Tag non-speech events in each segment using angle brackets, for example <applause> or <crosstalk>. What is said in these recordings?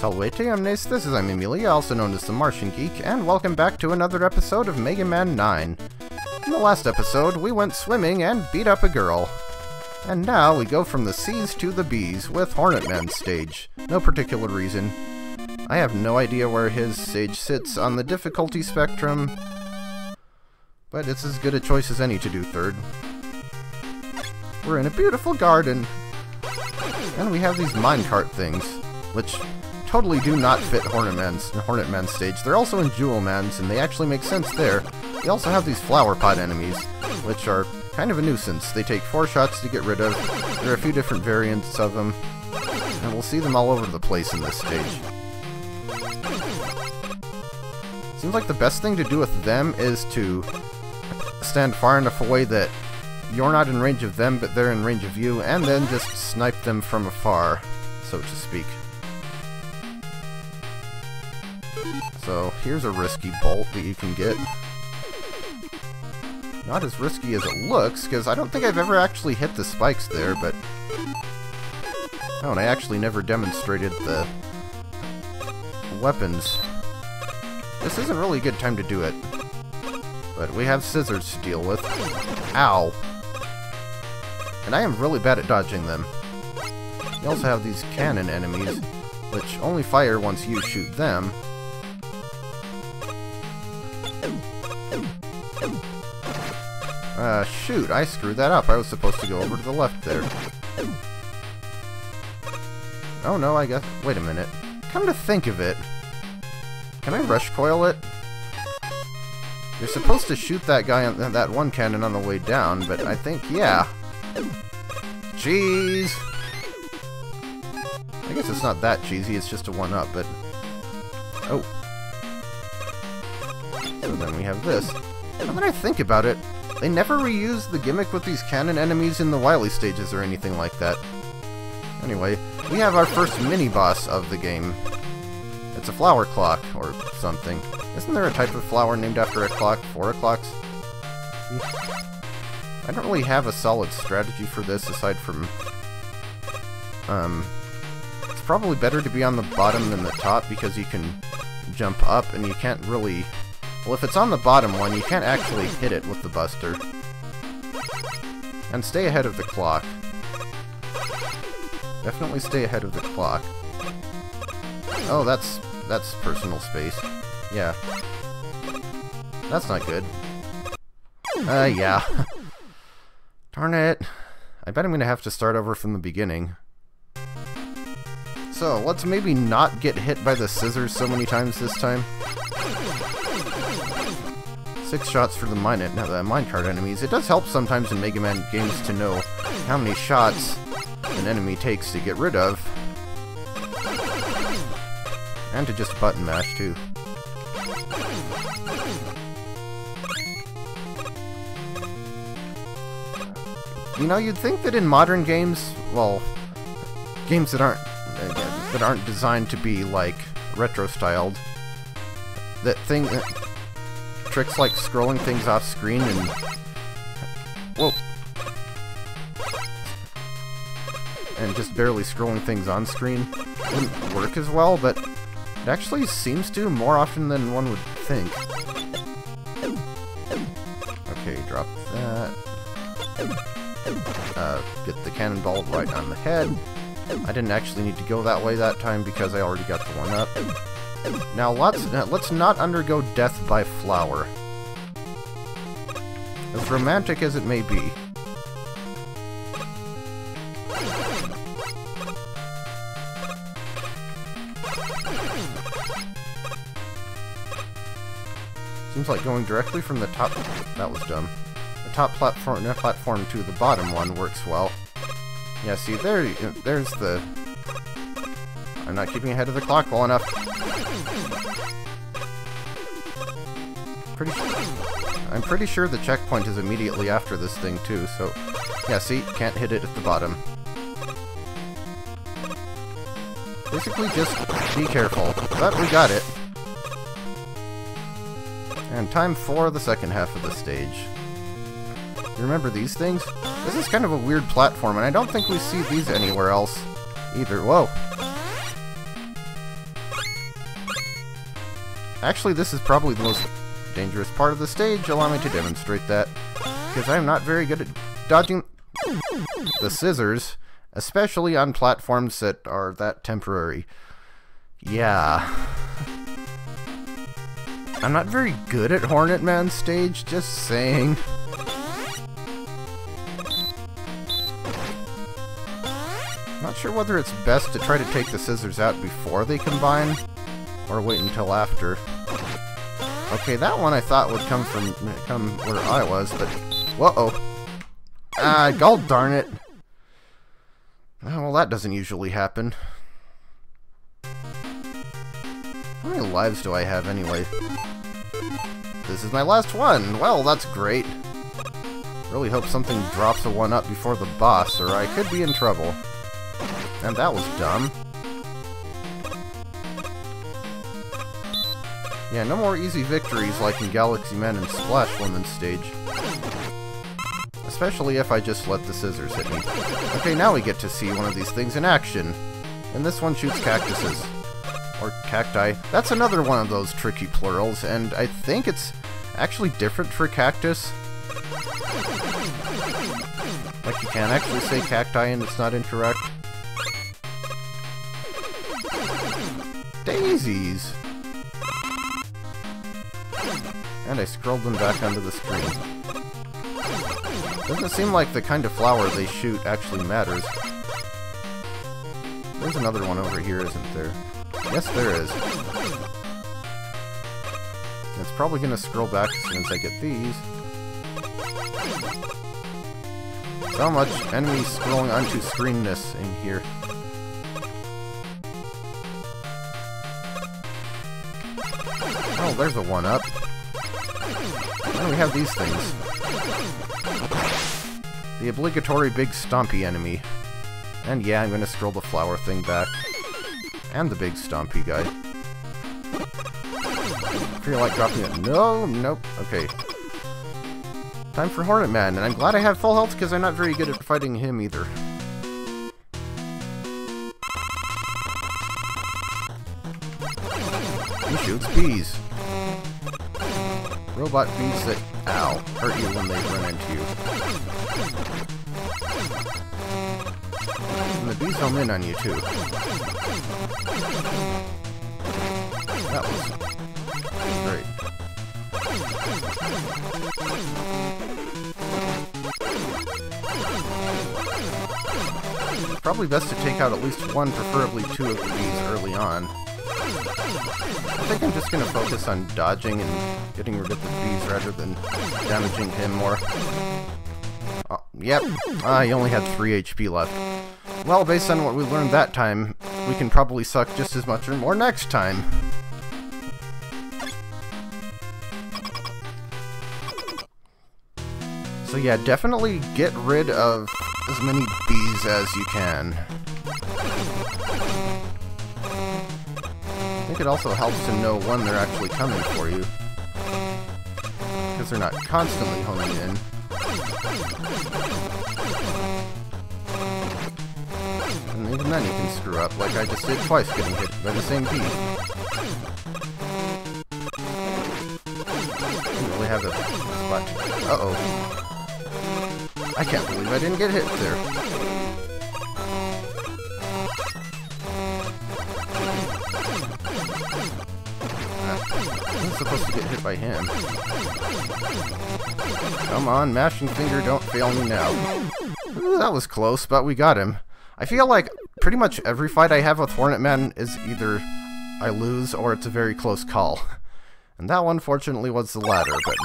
Salvete omnes, this is imamelia, also known as the Martian Geek, and welcome back to another episode of Mega Man 9. In the last episode, we went swimming and beat up a girl. And now we go from the C's to the B's with Hornet Man's stage. No particular reason. I have no idea where his stage sits on the difficulty spectrum, but it's as good a choice as any to do third. We're in a beautiful garden, and we have these minecart things, which totally do not fit Hornet Man's, Hornet Man's stage. They're also in Jewel Man's, and they actually make sense there. We also have these flower pot enemies, which are kind of a nuisance. They take four shots to get rid of. There are a few different variants of them, and we'll see them all over the place in this stage. Seems like the best thing to do with them is to stand far enough away that you're not in range of them, but they're in range of you, and then just snipe them from afar, so to speak. So here's a risky bolt that you can get. Not as risky as it looks, because I don't think I've ever actually hit the spikes there, but... Oh, and I actually never demonstrated the weapons. This isn't really a good time to do it. But we have scissors to deal with. Ow! And I am really bad at dodging them. You also have these cannon enemies, which only fire once you shoot them. Uh, shoot, I screwed that up. I was supposed to go over to the left there. Oh no, I guess... Wait a minute. Come to think of it. Can I rush coil it? You're supposed to shoot that guy on that one cannon on the way down, but I think, yeah. Cheese! I guess it's not that cheesy, it's just a one-up, but... Oh. So then we have this. Now that I think about it, they never reused the gimmick with these cannon enemies in the Wily stages or anything like that. Anyway, we have our first mini-boss of the game. It's a flower clock, or something. Isn't there a type of flower named after a clock? Four o'clocks? I don't really have a solid strategy for this aside from... Um... It's probably better to be on the bottom than the top because you can jump up and you can't really well, if it's on the bottom one, you can't actually hit it with the Buster. And stay ahead of the clock. Definitely stay ahead of the clock. Oh, that's that's personal space. Yeah. That's not good. Uh, yeah. <laughs> Darn it. I bet I'm gonna have to start over from the beginning. So, let's maybe not get hit by the scissors so many times this time. Six shots for the mine now the minecart enemies. It does help sometimes in Mega Man games to know how many shots an enemy takes to get rid of. And to just button mash too. You know, you'd think that in modern games, well, games that aren't uh, that aren't designed to be like retro styled, that thing that tricks like scrolling things off screen and... Whoa. And just barely scrolling things on screen wouldn't work as well, but it actually seems to more often than one would think. Okay, drop that. Uh, get the cannonball right on the head. I didn't actually need to go that way that time because I already got the one up. Now let's let's not undergo death by flower. As romantic as it may be. Seems like going directly from the top... That was dumb. The top platform, platform to the bottom one works well. Yeah, see, there, there's the I'm not keeping ahead of the clock well enough. Pretty I'm pretty sure the checkpoint is immediately after this thing too, so... Yeah, see? Can't hit it at the bottom. Basically just be careful. But we got it. And time for the second half of the stage. You remember these things? This is kind of a weird platform, and I don't think we see these anywhere else either. Whoa! Actually, this is probably the most dangerous part of the stage. Allow me to demonstrate that. Because I'm not very good at dodging the scissors, especially on platforms that are that temporary. Yeah. I'm not very good at Hornet Man stage, just saying. Not sure whether it's best to try to take the scissors out before they combine, or wait until after. Okay, that one I thought would come from come where I was, but whoa! Ah, god darn it! Oh, well, that doesn't usually happen. How many lives do I have anyway? This is my last one! Well, that's great. Really hope something drops a one up before the boss, or I could be in trouble. And that was dumb. Yeah, no more easy victories like in Galaxy Man and Splash Woman stage. Especially if I just let the scissors hit me. Okay, now we get to see one of these things in action. And this one shoots cactuses. Or cacti. That's another one of those tricky plurals, and I think it's actually different for cactus. Like you can't actually say cacti and it's not incorrect. Daisies! And I scrolled them back onto the screen. Doesn't seem like the kind of flower they shoot actually matters. There's another one over here, isn't there? Yes, there is. It's probably going to scroll back as soon as I get these. So much enemy scrolling onto screenness in here. Oh, there's a one-up. Why do we have these things? The obligatory big stompy enemy. And yeah, I'm gonna scroll the flower thing back. And the big stompy guy. I Feel like dropping it. No, nope. Okay. Time for Hornet Man, and I'm glad I have full health because I'm not very good at fighting him either. He shoots bees. Robot bees that, ow, hurt you when they run into you. And the bees home in on you too. That was great. Probably best to take out at least one, preferably two of the bees early on. I think I'm just to focus on dodging and getting rid of the bees rather than damaging him more. Oh, yep, uh, only had 3 HP left. Well, based on what we learned that time, we can probably suck just as much or more next time. So yeah, definitely get rid of as many bees as you can. It also helps to know when they're actually coming for you. Because they're not constantly homing in. And even then you can screw up, like I just did twice getting hit by the same bee. Have a spot. Uh-oh. I can't believe I didn't get hit there. Supposed to get hit by him. Come on, mashing finger, don't fail me now. That was close, but we got him. I feel like pretty much every fight I have with Hornet Man is either I lose or it's a very close call. And that one, fortunately, was the latter, but...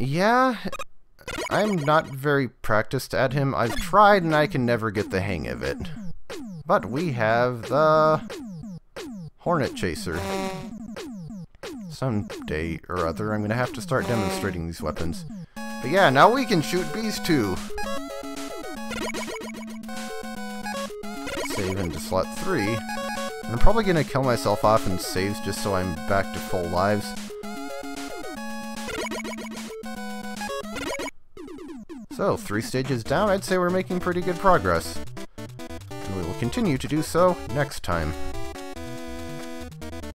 Yeah, I'm not very practiced at him. I've tried and I can never get the hang of it. But we have the Hornet Chaser. Someday or other, I'm going to have to start demonstrating these weapons. But yeah, now we can shoot bees too. Save into slot 3. And I'm probably going to kill myself off in saves just so I'm back to full lives. So, three stages down, I'd say we're making pretty good progress. And we will continue to do so next time.